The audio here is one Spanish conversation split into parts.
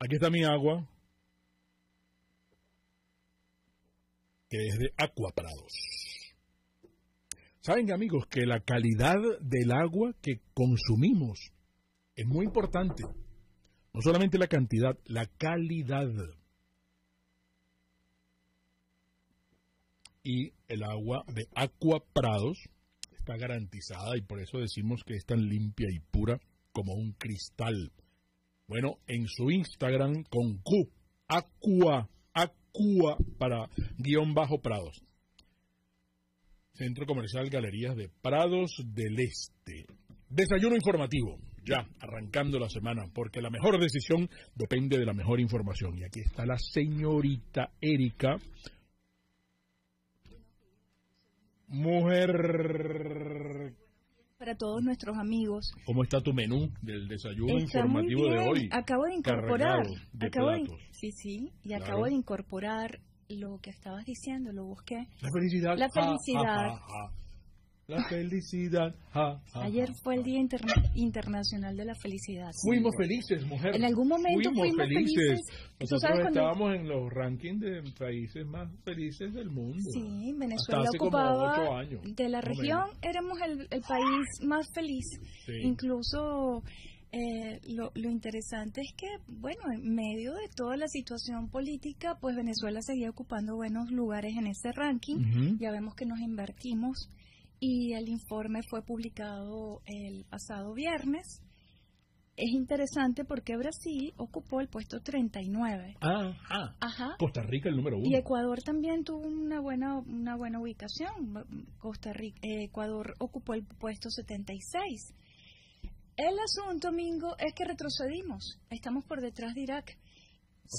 Aquí está mi agua, que es de Acuaprados. Saben, amigos, que la calidad del agua que consumimos es muy importante. No solamente la cantidad, la calidad. Y el agua de Acuaprados está garantizada y por eso decimos que es tan limpia y pura como un cristal. Bueno, en su Instagram con Q, Aqua, Aqua para guion bajo Prados. Centro Comercial Galerías de Prados del Este. Desayuno informativo, ya arrancando la semana, porque la mejor decisión depende de la mejor información. Y aquí está la señorita Erika, mujer. Para todos nuestros amigos. ¿Cómo está tu menú del desayuno informativo de hoy? Acabo de incorporar. acabo de, sí, sí, y acabo de incorporar lo que estabas diciendo, lo busqué. La felicidad. La felicidad. La felicidad. Ayer fue el Día Internacional de la Felicidad. Fuimos felices, mujer. En algún momento fuimos, felices. Nosotros estábamos en los rankings de países más felices del mundo. Sí, Venezuela ocupaba de la región, éramos el, país más feliz. Incluso eh, lo, interesante es que, bueno, en medio de toda la situación política, pues Venezuela seguía ocupando buenos lugares en ese ranking. Ya vemos que nos invertimos y el informe fue publicado el pasado viernes. Es interesante porque Brasil ocupó el puesto 39. Ah, ah, Ajá. Costa Rica el número uno. Y Ecuador también tuvo una buena una buena ubicación. Costa Rica, eh, Ecuador ocupó el puesto 76. El asunto, Mingo, es que retrocedimos. Estamos por detrás de Irak.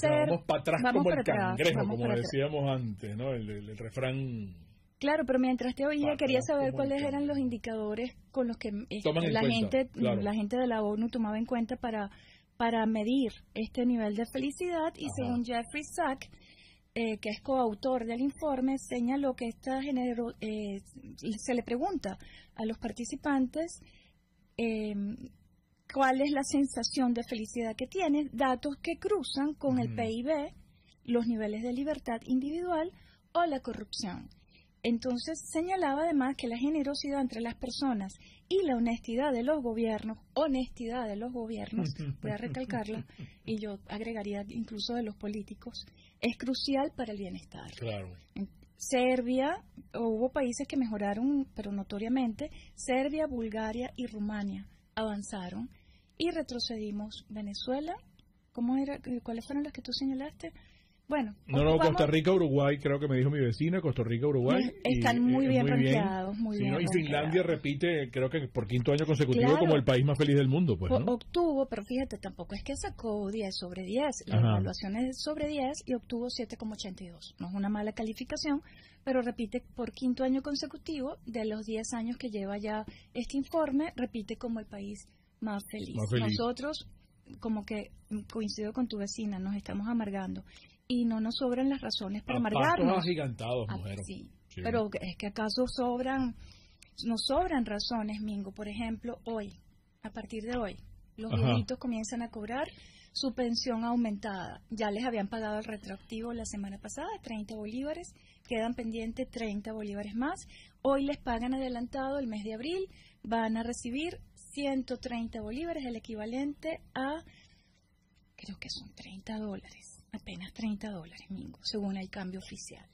vamos para atrás como el cangrejo, como decíamos antes, ¿no? El, refrán. Claro, pero mientras te oía quería saber cuáles eran los indicadores con los que este, la gente la gente de la ONU tomaba en cuenta para para medir este nivel de felicidad y según Jeffrey Sack eh, que es coautor del informe, señaló que esta genero, eh, se le pregunta a los participantes eh, cuál es la sensación de felicidad que tienes, datos que cruzan con el PIB, los niveles de libertad individual o la corrupción. Entonces señalaba además que la generosidad entre las personas y la honestidad de los gobiernos, honestidad de los gobiernos, voy a recalcarla, y yo agregaría incluso de los políticos, es crucial para el bienestar. Claro. Serbia, hubo países que mejoraron, pero notoriamente, Serbia, Bulgaria y Rumania avanzaron y retrocedimos. Venezuela, ¿cómo era? ¿Cuáles fueron las que tú señalaste? Bueno, no, no, Costa Rica, Uruguay, creo que me dijo mi vecina, Costa Rica, Uruguay. Están muy bien rankeados, muy bien. y Finlandia repite, creo que por quinto año consecutivo, como el país más feliz del mundo. Pues, ¿no? Obtuvo, pero fíjate, tampoco es que sacó 10 sobre 10. La evaluación es sobre 10 y obtuvo 7,82. No es una mala calificación, pero repite por quinto año consecutivo, de los 10 años que lleva ya este informe, repite como el país más feliz. Más feliz. Nosotros, como que coincido con tu vecina, nos estamos amargando y no nos sobran las razones para amargarnos. agigantados, ah, mujer. sí. Pero es que acaso sobran, nos sobran razones, Mingo. Por ejemplo, hoy, a partir de hoy, los viejitos comienzan a cobrar su pensión aumentada. Ya les habían pagado el retroactivo la semana pasada, 30 bolívares, quedan pendientes 30 bolívares más. Hoy les pagan adelantado el mes de abril, van a recibir 130 bolívares, el equivalente a, creo que son 30 dólares apenas 30 dólares, Mingo, según el cambio oficial.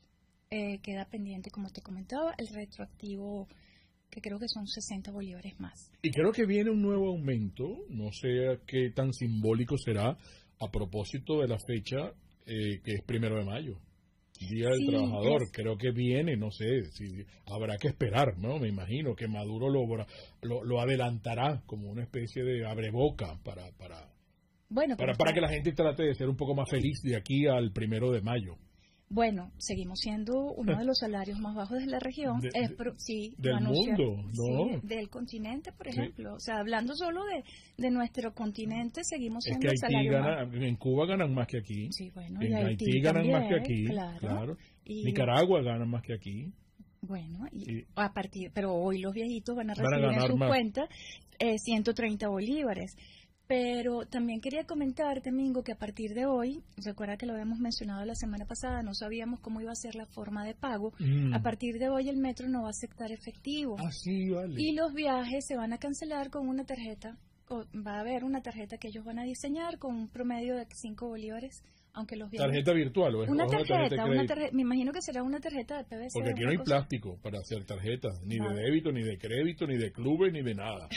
Eh, queda pendiente, como te comentaba, el retroactivo, que creo que son 60 bolívares más. Y creo que viene un nuevo aumento, no sé qué tan simbólico será a propósito de la fecha eh, que es primero de mayo. Día del Trabajador, creo que viene, no sé, si habrá que esperar, ¿no? Me imagino que Maduro lo, lo, lo adelantará como una especie de abreboca para, para, bueno, para, para que la gente trate de ser un poco más feliz de aquí al primero de mayo. Bueno, seguimos siendo uno de los salarios más bajos de la región. es, sí, del mundo, ¿no? del continente, por ejemplo. O sea, hablando solo de, de nuestro continente, seguimos siendo es que Haití gana, En Cuba ganan más que aquí. Sí, bueno, en Haití, ganan más que aquí. Claro. Nicaragua ganan más que aquí. Bueno, y, a partir, pero hoy los viejitos van a recibir en sus cuentas 130 bolívares. Pero también quería comentar, Domingo, que a partir de hoy, recuerda que lo habíamos mencionado la semana pasada, no sabíamos cómo iba a ser la forma de pago. Mm. A partir de hoy el metro no va a aceptar efectivo. Así ah, vale. Y los viajes se van a cancelar con una tarjeta. Va a haber una tarjeta que ellos van a diseñar con un promedio de 5 bolívares aunque los viajes... ¿Tarjeta virtual o es una tarjeta? Una tarjeta, me imagino que será una tarjeta de PVC. Porque aquí no hay plástico para hacer tarjetas, ni de débito, ni de crédito, ni de clubes, ni de nada.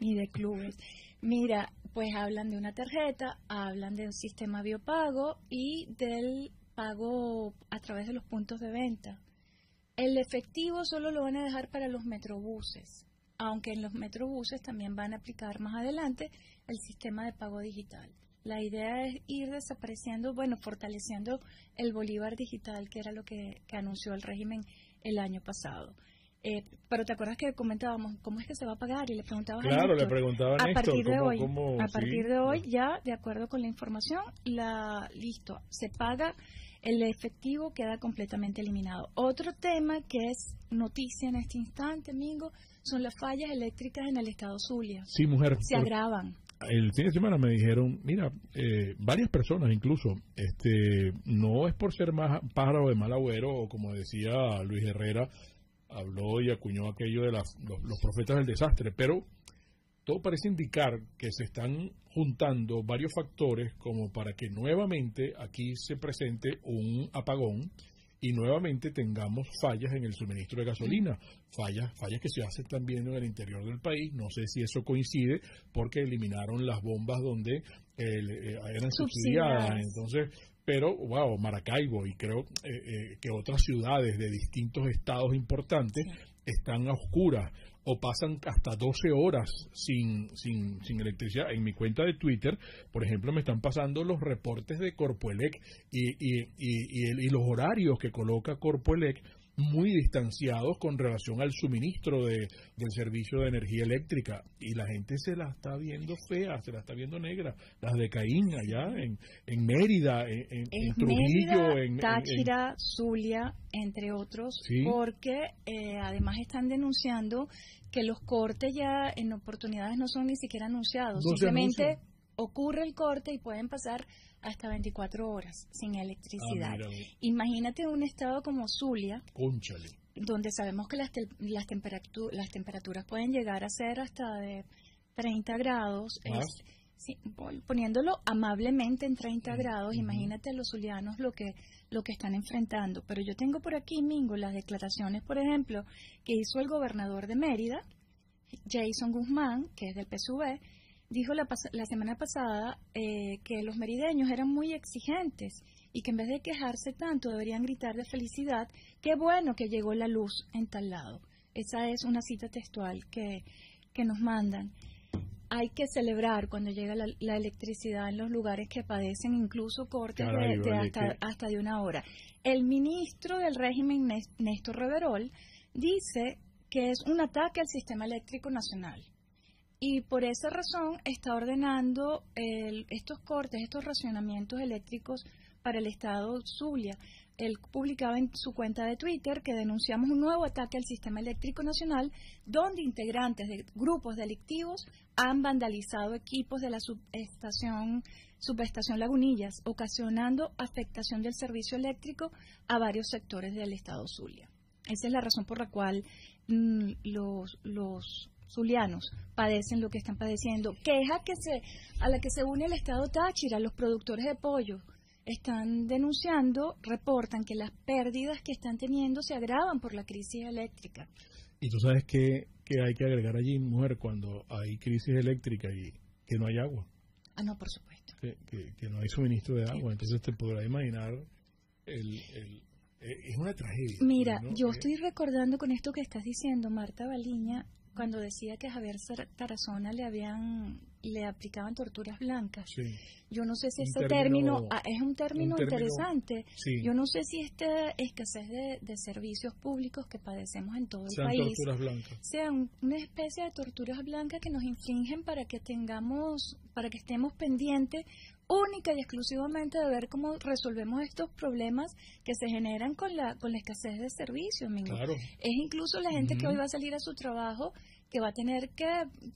ni de clubes. Mira, pues hablan de una tarjeta, hablan de un sistema biopago y del pago a través de los puntos de venta. El efectivo solo lo van a dejar para los metrobuses, aunque en los metrobuses también van a aplicar más adelante el sistema de pago digital. La idea es ir desapareciendo, bueno, fortaleciendo el Bolívar digital, que era lo que anunció el régimen el año pasado. Eh, pero te acuerdas que comentábamos cómo es que se va a pagar y le preguntabas claro le preguntaba a, partir de hoy a partir de hoy ya de acuerdo con la información la listo se paga el efectivo queda completamente eliminado. Otro tema que es noticia en este instante Mingo son las fallas eléctricas en el estado Zulia. Sí mujer se agravan. El fin de semana me dijeron, mira, eh, varias personas incluso, este, no es por ser más pájaro de mal agüero o como decía Luis Herrera, habló y acuñó aquello de los, profetas del desastre, pero todo parece indicar que se están juntando varios factores como para que nuevamente aquí se presente un apagón y nuevamente tengamos fallas en el suministro de gasolina, fallas, fallas que se hacen también en el interior del país. No sé si eso coincide porque eliminaron las bombas donde eh, eran subsidiadas. Entonces, pero wow, Maracaibo y creo eh, eh, que otras ciudades de distintos estados importantes están a oscuras o pasan hasta 12 horas sin, sin, sin, electricidad. En mi cuenta de Twitter, por ejemplo, me están pasando los reportes de Corpoelec y, y, y, y los horarios que coloca Corpoelec muy distanciados con relación al suministro de, del servicio de energía eléctrica. Y la gente se la está viendo fea, se la está viendo negra, las de Caín allá en, en Mérida, en, Trujillo, en Táchira, Zulia, entre otros, porque eh, además están denunciando que los cortes ya en oportunidades no son ni siquiera anunciados, simplemente ocurre el corte y pueden pasar hasta 24 horas sin electricidad. Ah, Imagínate un estado como Zulia, donde sabemos que las, las, las temperaturas pueden llegar a ser hasta de 30 grados. poniéndolo amablemente en 30 grados, imagínate a los zulianos lo que, lo que están enfrentando. Pero yo tengo por aquí, Mingo, las declaraciones, por ejemplo, que hizo el gobernador de Mérida, Jason Guzmán, que es del PSV, dijo la, la semana pasada eh, que los merideños eran muy exigentes y que en vez de quejarse tanto deberían gritar de felicidad, qué bueno que llegó la luz en tal lado. Esa es una cita textual que, que nos mandan. Hay que celebrar cuando llega la, electricidad en los lugares que padecen incluso cortes de, hasta, hasta de una hora. El ministro del régimen, Néstor Reverol, dice que es un ataque al sistema eléctrico nacional y por esa razón está ordenando estos cortes, estos racionamientos eléctricos para el Estado Zulia. Él publicaba en su cuenta de Twitter que denunciamos un nuevo ataque al sistema eléctrico nacional donde integrantes de grupos delictivos han vandalizado equipos de la subestación, subestación Lagunillas, ocasionando afectación del servicio eléctrico a varios sectores del Estado Zulia. Esa es la razón por la cual mm, los, los zulianos padecen lo que están padeciendo. Queja que se, a la que se une el Estado Táchira, los productores de pollo están denunciando, reportan que las pérdidas que están teniendo se agravan por la crisis eléctrica. Y tú sabes que, hay que agregar allí, mujer, cuando hay crisis eléctrica y que no hay agua. Ah, no, por supuesto. Que, no hay suministro de agua. Entonces te podrás imaginar el, eh, es una tragedia. Mira, yo eh, estoy recordando con esto que estás diciendo, Marta Baliña, cuando decía que a Javier Tarazona le habían le aplicaban torturas blancas. Yo no sé si este término, ah, es un término, interesante. Yo no sé si esta escasez de, servicios públicos que padecemos en todo el país sean una especie de torturas blancas que nos infringen para que tengamos, para que estemos pendientes única y exclusivamente de ver cómo resolvemos estos problemas que se generan con la, con la escasez de servicios. Claro. Es incluso la gente que hoy va a salir a su trabajo que va a tener que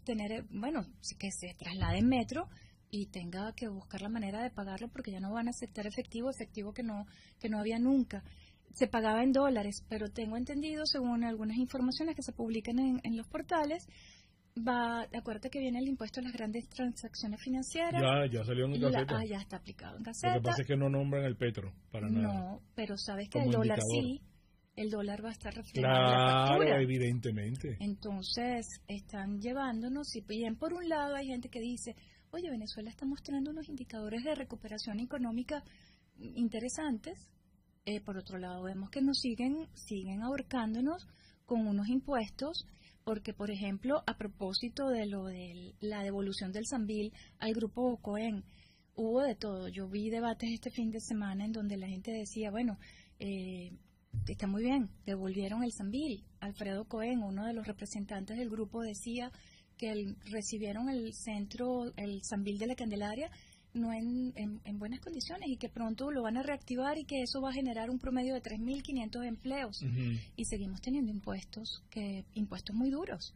tener, bueno, que se traslade en metro y tenga que buscar la manera de pagarlo porque ya no van a aceptar efectivo, efectivo que no, que no había nunca. Se pagaba en dólares, pero tengo entendido, según algunas informaciones que se publican en, en los portales, va, acuérdate que viene el impuesto a las grandes transacciones financieras. Ya, ya salió en Gaceta. ah, ya está aplicado en Gaceta. Lo que pasa es que no nombran el petro para nada. No, pero sabes que el dólar sí, el dólar va a estar reflejado claro, en la evidentemente. Entonces, están llevándonos, y bien por un lado hay gente que dice, oye, Venezuela está mostrando unos indicadores de recuperación económica interesantes, eh, por otro lado vemos que nos siguen, siguen ahorcándonos con unos impuestos porque, por ejemplo, a propósito de lo de la devolución del Zambil al grupo Cohen, hubo de todo. Yo vi debates este fin de semana en donde la gente decía, bueno, eh, está muy bien, devolvieron el Zambil. Alfredo Cohen, uno de los representantes del grupo, decía que recibieron el centro, el Zambil de la Candelaria, no en, en, buenas condiciones y que pronto lo van a reactivar y que eso va a generar un promedio de 3.500 empleos. Y seguimos teniendo impuestos, que impuestos muy duros.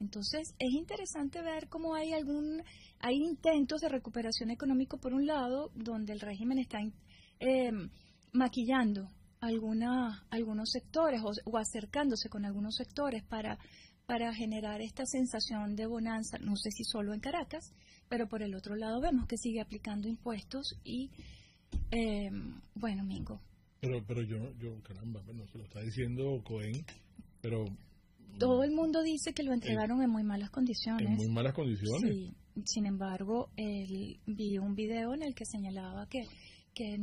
Entonces, es interesante ver cómo hay algún hay intentos de recuperación económico por un lado, donde el régimen está eh, maquillando alguna, algunos sectores o, o acercándose con algunos sectores para para generar esta sensación de bonanza, no sé si solo en Caracas, pero por el otro lado vemos que sigue aplicando impuestos y, eh, bueno, Mingo. Pero, pero yo, yo, caramba, bueno, se lo está diciendo Cohen, pero... Todo el mundo dice que lo entregaron en muy malas condiciones. En muy malas condiciones. Sí, sin embargo, él vi un video en el que señalaba que, que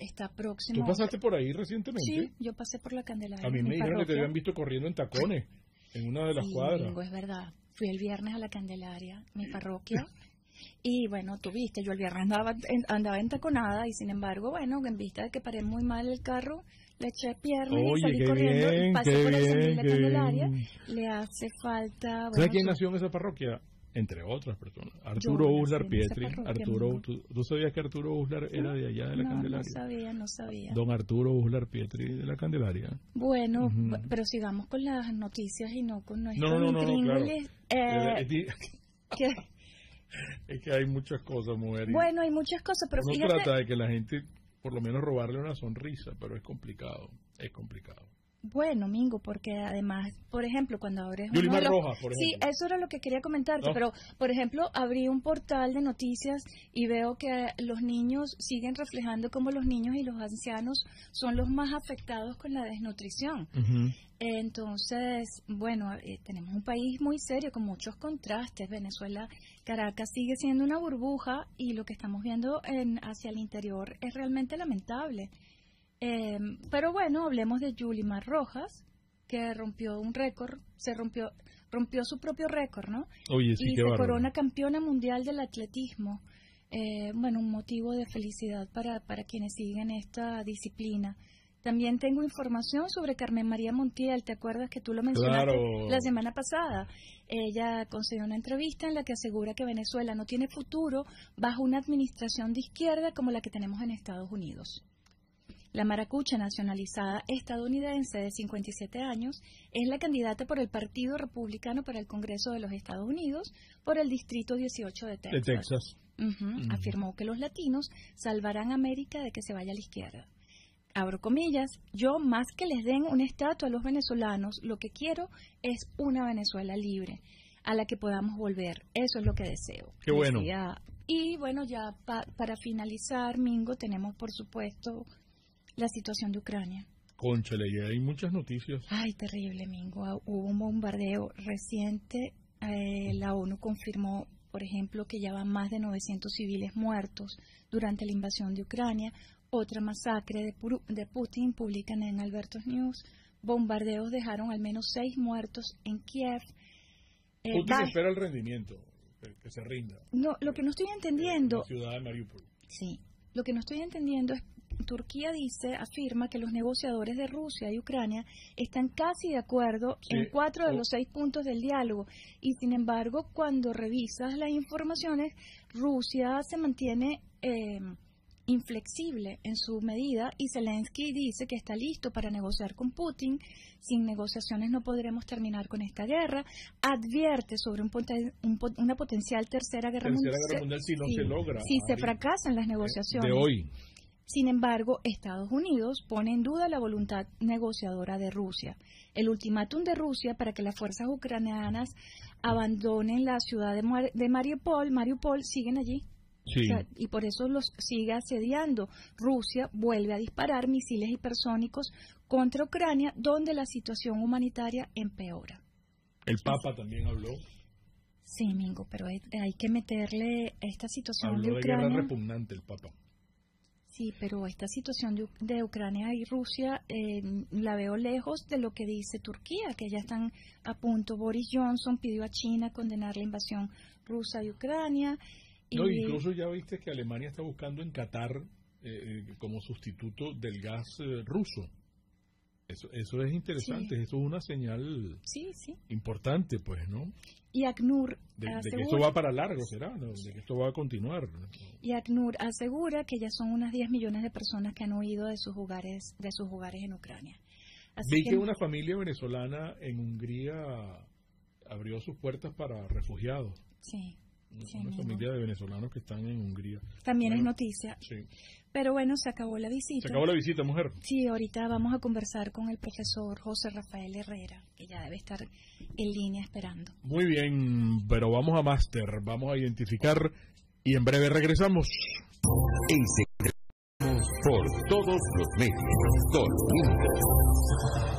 está próximo. ¿Tú pasaste por ahí recientemente? Sí, yo pasé por la Candelaria. A mí me dijeron que te habían visto corriendo en tacones en una de las cuadras. es verdad. Fui el viernes a la Candelaria, mi parroquia. Y bueno, tú viste, yo el viernes andaba, en, andaba entaconada y sin embargo, bueno, en vista de que paré muy mal el carro, le eché pierna y salí corriendo y pasé por el la Candelaria. Le hace falta... Bueno, ¿Sabes quién nació en esa parroquia? Entre otras personas. Arturo Uslar Pietri. Arturo, ¿tú, sabías que Arturo Uslar era de allá de la Candelaria? No sabía, no sabía. Don Arturo Uslar Pietri de la Candelaria. Bueno, pero sigamos con las noticias y no con nuestros no, no, no, no claro. eh, es que hay muchas cosas, mujer. Bueno, hay muchas cosas, pero no trata de que la gente, por lo menos, robarle una sonrisa, pero es complicado, es complicado. Bueno, Mingo, porque además, por ejemplo, cuando abres... Roja, por ejemplo. Sí, eso era lo que quería comentarte, pero, por ejemplo, abrí un portal de noticias y veo que los niños siguen reflejando como los niños y los ancianos son los más afectados con la desnutrición. Entonces, bueno, eh, tenemos un país muy serio con muchos contrastes. Venezuela, Caracas sigue siendo una burbuja y lo que estamos viendo en, hacia el interior es realmente lamentable. Eh, pero bueno, hablemos de Yulimar Rojas, que rompió un récord, se rompió rompió su propio récord, ¿no? Oye, sí, y se corona campeona mundial del atletismo. Eh, bueno, un motivo de felicidad para, para quienes siguen esta disciplina. También tengo información sobre Carmen María Montiel, ¿te acuerdas que tú lo mencionaste la semana pasada? Ella concedió una entrevista en la que asegura que Venezuela no tiene futuro bajo una administración de izquierda como la que tenemos en Estados Unidos. La maracucha nacionalizada estadounidense de 57 años es la candidata por el Partido Republicano para el Congreso de los Estados Unidos por el Distrito 18 de Texas. Afirmó que los latinos salvarán a América de que se vaya a la izquierda. Abro comillas, yo más que les den una estatua a los venezolanos, lo que quiero es una Venezuela libre, a la que podamos volver. Eso es lo que deseo. Qué bueno. Y bueno, ya para finalizar, Mingo, tenemos por supuesto la situación de Ucrania. Conchale, y hay muchas noticias. Ay, terrible, Mingo. Ah, hubo un bombardeo reciente. Eh, la ONU confirmó, por ejemplo, que ya van más de 900 civiles muertos durante la invasión de Ucrania. Otra masacre de, de Putin publican en Alberto News. Bombardeos dejaron al menos seis muertos en Kiev. Eh, Putin espera el rendimiento, que, se rinda. No, lo que no estoy entendiendo. La ciudad de Mariupol. Sí, lo que no estoy entendiendo es Turquía dice, afirma que los negociadores de Rusia y Ucrania están casi de acuerdo en cuatro de los seis puntos del diálogo y sin embargo cuando revisas las informaciones, Rusia se mantiene... Eh, inflexible en su medida y Zelensky dice que está listo para negociar con Putin. Sin negociaciones no podremos terminar con esta guerra. Advierte sobre un, una potencial tercera guerra mundial. si no se logra. Si se fracasan las negociaciones. De hoy. Sin embargo, Estados Unidos pone en duda la voluntad negociadora de Rusia. El ultimátum de Rusia para que las fuerzas ucranianas abandonen la ciudad de, de Mariupol, Mariupol siguen allí y por eso los sigue asediando. Rusia vuelve a disparar misiles hipersónicos contra Ucrania, donde la situación humanitaria empeora. El Papa también habló. Sí, Mingo, pero hay, que meterle esta situación de Ucrania. guerra repugnante el Papa. Sí, pero esta situación de, Ucrania y Rusia eh, la veo lejos de lo que dice Turquía, que ya están a punto. Boris Johnson pidió a China condenar la invasión rusa de Ucrania. No, incluso ya viste que Alemania está buscando en Qatar eh, eh, como sustituto del gas eh, ruso. Eso, eso es interesante, eso es una señal importante, pues, ¿no? Y ACNUR de, que esto va para largo, será, de que esto va a continuar. Y ACNUR asegura que ya son unas 10 millones de personas que han huido de sus hogares, de sus hogares en Ucrania. Vi que una familia venezolana en Hungría abrió sus puertas para refugiados. Sí una familia de venezolanos que están en Hungría. También es noticia. Pero bueno, se acabó la visita. Se acabó la visita, mujer. Sí, ahorita vamos a conversar con el profesor José Rafael Herrera, que ya debe estar en línea esperando. Muy bien, pero vamos a máster, vamos a identificar y en breve regresamos. por todos los medios, todo